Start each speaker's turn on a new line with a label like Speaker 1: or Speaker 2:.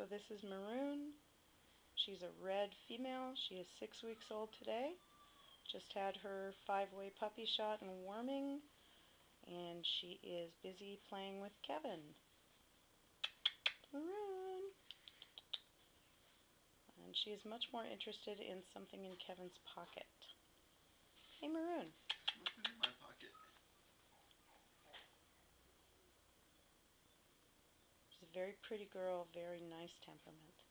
Speaker 1: So this is Maroon. She's a red female. She is six weeks old today. Just had her five-way puppy shot and warming. and she is busy playing with Kevin. Maroon. And she is much more interested in something in Kevin's pocket. Hey, Maroon.
Speaker 2: Nothing in my pocket.
Speaker 1: She's a very pretty girl, very nice temperament.